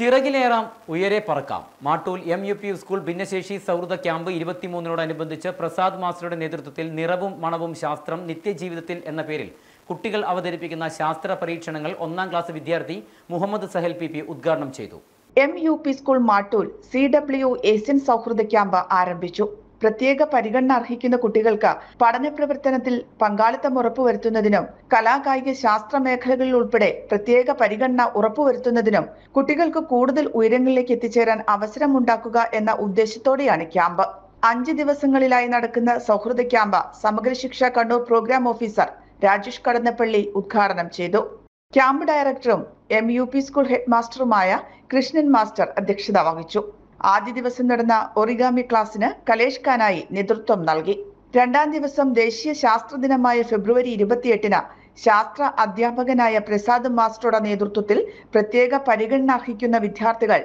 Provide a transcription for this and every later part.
ചിറകിലേറാം ഉയരെ പറക്കാം. Mattool M U P school ഭിന്നശേഷി സൗഹൃദ ക്യാമ്പ് ഇരുപത്തിമൂന്നിനോടനുബന്ധിച്ച് പ്രസാദ് മാസ്റ്ററുടെ നേതൃത്വത്തിൽ നിറവും മണവും ശാസ്ത്രം നിത്യജീവിതത്തിൽ എന്ന പേരിൽ കുട്ടികൾ അവതരിപ്പിക്കുന്ന ശാസ്ത്ര പരീക്ഷണങ്ങൾ ഒന്നാം ക്ലാസ് വിദ്യാർത്ഥി മുഹമ്മദ് സഹൽ പി പി ഉദ്ഘാടനം ചെയ്തു. M U P school Mattool C W S N സൗഹൃദ ക്യാമ്പ് ആരംഭിച്ചു. പ്രത്യേക പരിഗണന അർഹിക്കുന്ന കുട്ടികൾക്ക് പഠന പ്രവർത്തനത്തിൽ പങ്കാളിത്തം ഉറപ്പുവരുത്തുന്നതിനും കലാകായിക ശാസ്ത്ര മേഖലകളിൽ ഉൾപ്പെടെ പ്രത്യേക പരിഗണന ഉറപ്പുവരുത്തുന്നതിനും കുട്ടികൾക്ക് കൂടുതൽ ഉയരങ്ങളിലേക്ക് എത്തിച്ചേരാൻ അവസരമുണ്ടാക്കുക എന്ന ഉദ്ദേശത്തോടെയാണ് ക്യാമ്പ്. അഞ്ച് ദിവസങ്ങളിലായി നടക്കുന്ന സൗഹൃദ camp Samagra Shiksha Kannur programme officer Rajesh Kadannappally ഉദ്ഘാടനം ചെയ്തു. ക്യാമ്പ് ഡയറക്ടറും M U P school head മാസ്റ്ററുമായ Krishnan master അധ്യക്ഷത വഹിച്ചു. ആദ്യ ദിവസം നടന്ന ഒറിഗാമി ക്ലാസ്സിന് കലേഷ് ഖാനായി നേതൃത്വം നൽകി. രണ്ടാം ദിവസം ദേശീയ ശാസ്ത്ര ദിനമായ ഫെബ്രുവരി ഇരുപത്തിയെട്ടിന് ശാസ്ത്ര അധ്യാപകനായ പ്രസാദ് മാസ്റ്ററുടെ നേതൃത്വത്തിൽ പ്രത്യേക പരിഗണന അർഹിക്കുന്ന വിദ്യാർത്ഥികൾ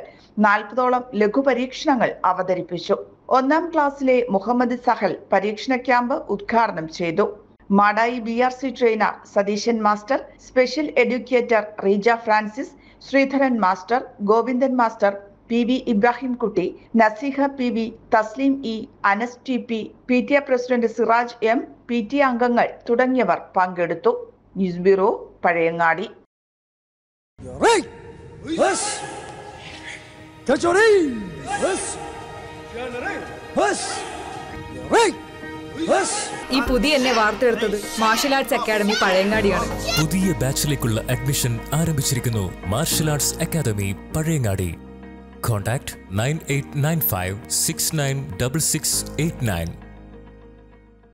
നാൽപ്പതോളം ലഘു പരീക്ഷണങ്ങൾ അവതരിപ്പിച്ചു. ഒന്നാം ക്ലാസ്സിലെ മുഹമ്മദ് സഹൽ പരീക്ഷണ ക്യാമ്പ് ഉദ്ഘാടനം ചെയ്തു. Madayi B R C trainer Satheesan master special educator Reeja Francis Sreedharan master Govindan master P V Ibrahim Kutty Naseeha P V Thasleem E Anas T P P T A president Siraj M P T അംഗങ്ങൾ തുടങ്ങിയവർ പങ്കെടുത്തു. News bureau Pazhayangadi. ഈ പുതിയ എന്നെ വാർത്തെടുത്തത് martial arts academy പഴയങ്ങാടിയാണ്. പുതിയ ബാച്ചിലേക്കുള്ള അഡ്മിഷൻ ആരംഭിച്ചിരിക്കുന്നു. Martial arts academy Pazhayangadi. Contact 9895 696689.